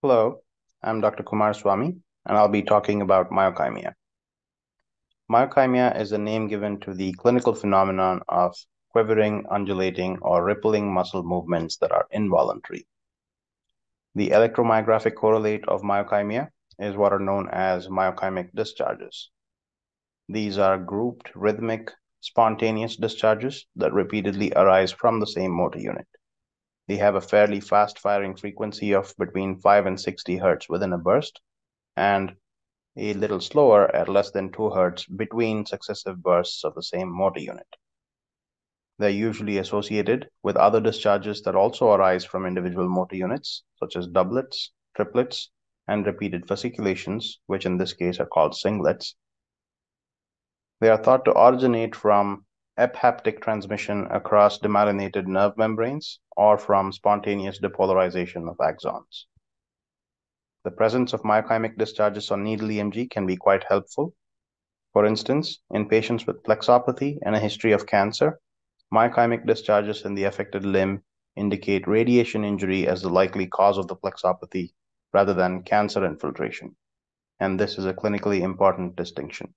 Hello, I'm Dr. Kumaraswamy, and I'll be talking about myokymia. Myokymia is a name given to the clinical phenomenon of quivering, undulating, or rippling muscle movements that are involuntary. The electromyographic correlate of myokymia is what are known as myokymic discharges. These are grouped, rhythmic, spontaneous discharges that repeatedly arise from the same motor unit. They have a fairly fast firing frequency of between 5 and 60 hertz within a burst, and a little slower at less than 2 hertz between successive bursts of the same motor unit. They're usually associated with other discharges that also arise from individual motor units, such as doublets, triplets, and repeated fasciculations, which in this case are called singlets. They are thought to originate from ephaptic transmission across demyelinated nerve membranes or from spontaneous depolarization of axons. The presence of myokymic discharges on needle EMG can be quite helpful. For instance, in patients with plexopathy and a history of cancer, myokymic discharges in the affected limb indicate radiation injury as the likely cause of the plexopathy rather than cancer infiltration. And this is a clinically important distinction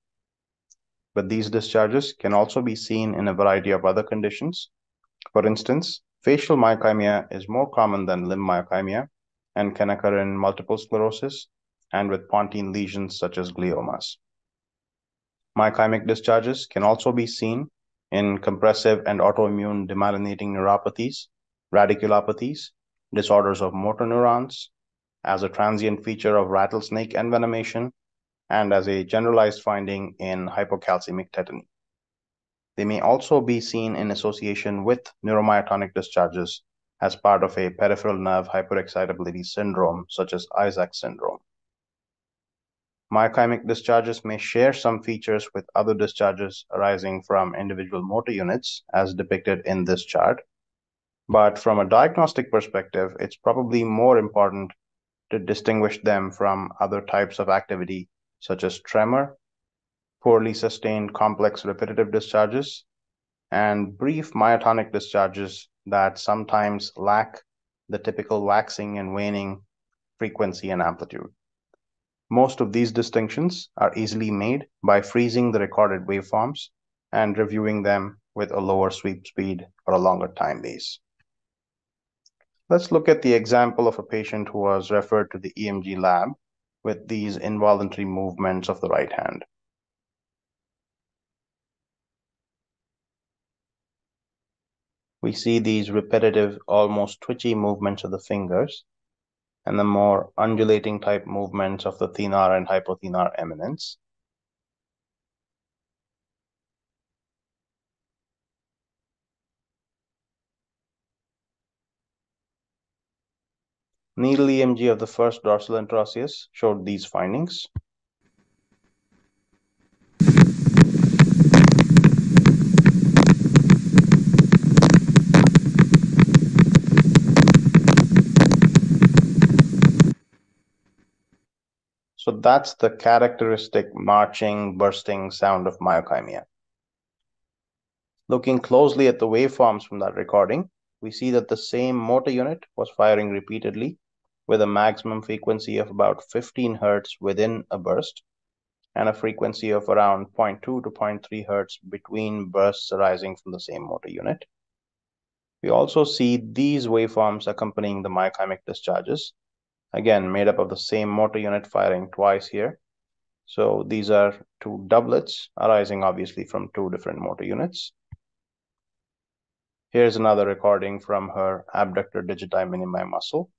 but these discharges can also be seen in a variety of other conditions. For instance, facial myokymia is more common than limb myokymia and can occur in multiple sclerosis and with pontine lesions such as gliomas. Myokymic discharges can also be seen in compressive and autoimmune demyelinating neuropathies, radiculopathies, disorders of motor neurons, as a transient feature of rattlesnake envenomation, and as a generalized finding in hypocalcemic tetany. They may also be seen in association with neuromyotonic discharges as part of a peripheral nerve hyperexcitability syndrome, such as Isaac syndrome. Myokymic discharges may share some features with other discharges arising from individual motor units, as depicted in this chart. But from a diagnostic perspective, it's probably more important to distinguish them from other types of activity such as tremor, poorly sustained complex repetitive discharges, and brief myotonic discharges that sometimes lack the typical waxing and waning frequency and amplitude. Most of these distinctions are easily made by freezing the recorded waveforms and reviewing them with a lower sweep speed or a longer time base. Let's look at the example of a patient who was referred to the EMG lab with these involuntary movements of the right hand. We see these repetitive, almost twitchy movements of the fingers and the more undulating type movements of the thenar and hypothenar eminence. Needle EMG of the first dorsal interosseous showed these findings. So that's the characteristic marching, bursting sound of myokymia. Looking closely at the waveforms from that recording, we see that the same motor unit was firing repeatedly with a maximum frequency of about 15 hertz within a burst and a frequency of around 0.2 to 0.3 hertz between bursts arising from the same motor unit. We also see these waveforms accompanying the myokymic discharges, again made up of the same motor unit firing twice here. So these are two doublets arising obviously from two different motor units. Here's another recording from her abductor digiti minimi muscle.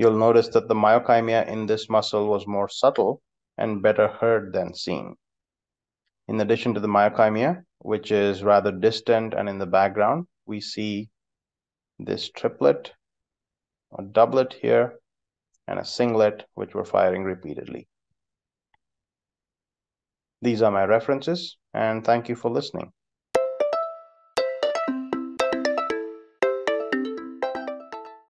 You'll notice that the myokymia in this muscle was more subtle and better heard than seen. In addition to the myokymia, which is rather distant and in the background, we see this triplet, a doublet here, and a singlet, which were firing repeatedly. These are my references, and thank you for listening.